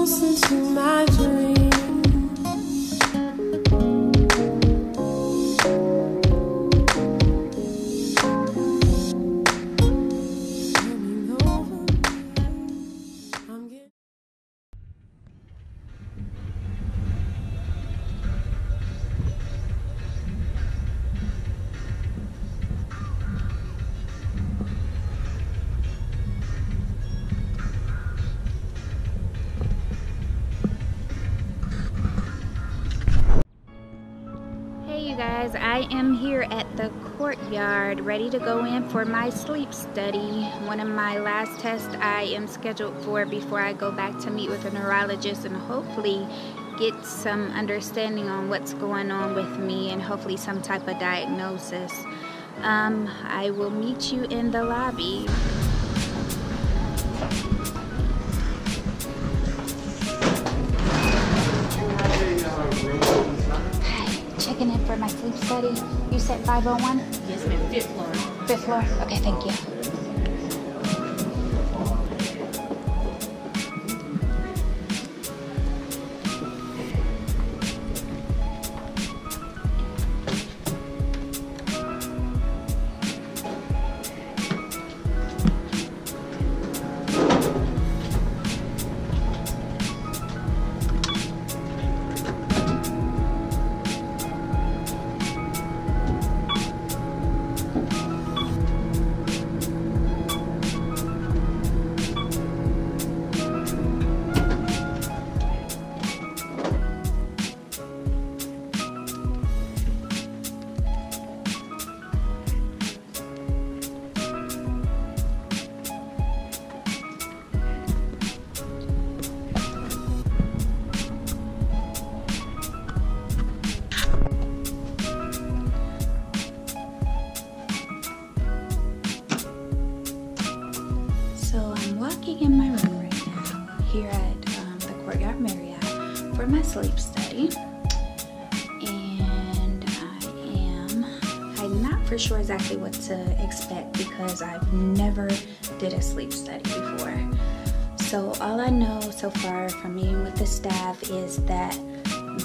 closer to my dream. I am here at the courtyard ready to go in for my sleep study. One of my last tests I am scheduled for before I go back to meet with a neurologist and hopefully get some understanding on what's going on with me and hopefully some type of diagnosis. Um, I will meet you in the lobby. In for my sleep study. You said 501? Yes, ma'am. Fifth floor. Fifth floor? Okay, thank you. My sleep study and I am I'm not for sure exactly what to expect because I've never did a sleep study before. So all I know so far from meeting with the staff is that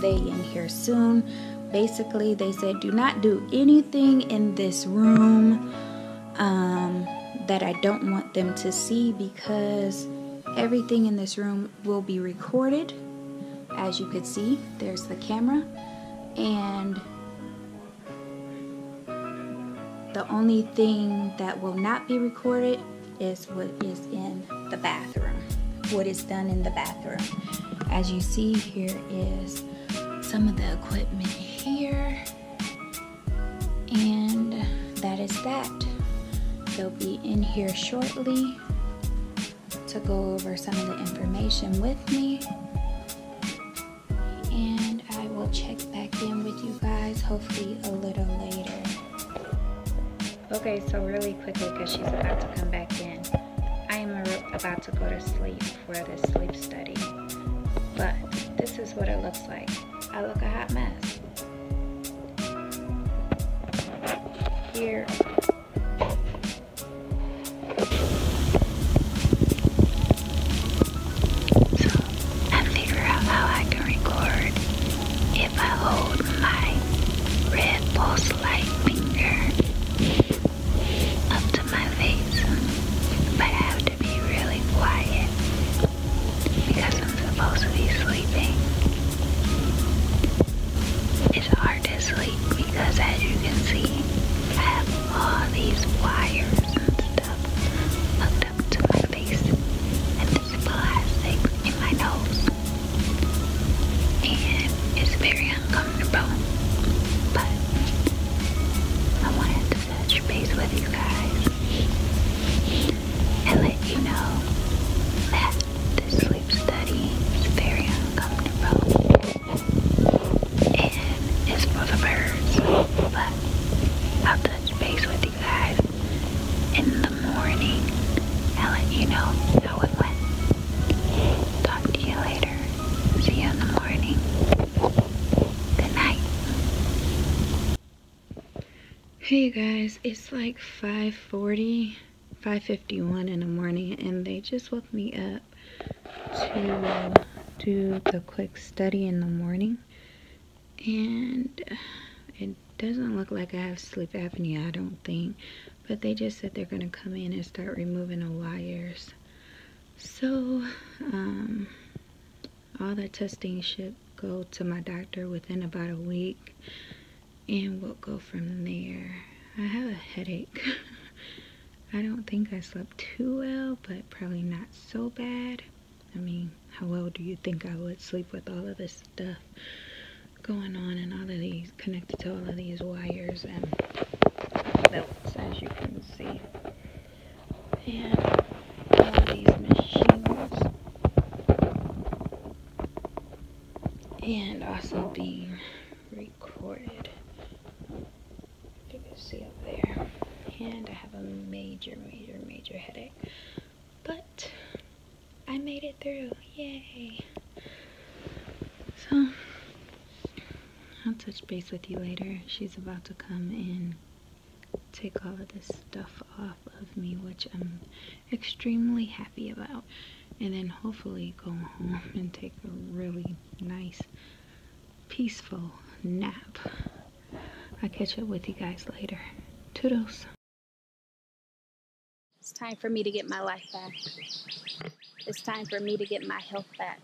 they in here soon. Basically they said do not do anything in this room um, that I don't want them to see because everything in this room will be recorded as you could see, there's the camera and the only thing that will not be recorded is what is in the bathroom, what is done in the bathroom. As you see, here is some of the equipment here, and that is that. They'll be in here shortly to go over some of the information with me will check back in with you guys hopefully a little later. Okay, so really quickly because she's about to come back in. I am about to go to sleep for the sleep study. But this is what it looks like. I look a hot mess. Here lost. Hey guys, it's like 5.40, 5.51 in the morning and they just woke me up to do the quick study in the morning. And it doesn't look like I have sleep apnea, I don't think, but they just said they're gonna come in and start removing the wires. So, um, all the testing should go to my doctor within about a week and we'll go from there. I have a headache. I don't think I slept too well, but probably not so bad. I mean, how well do you think I would sleep with all of this stuff going on and all of these connected to all of these wires and belts as you can see. And all these machines. And also being recorded. You can see up there. And I have a major major major headache. But I made it through. Yay. So I'll touch base with you later. She's about to come and take all of this stuff off of me, which I'm extremely happy about. And then hopefully go home and take a really nice, peaceful nap. I'll catch up with you guys later. Toodles. It's time for me to get my life back. It's time for me to get my health back.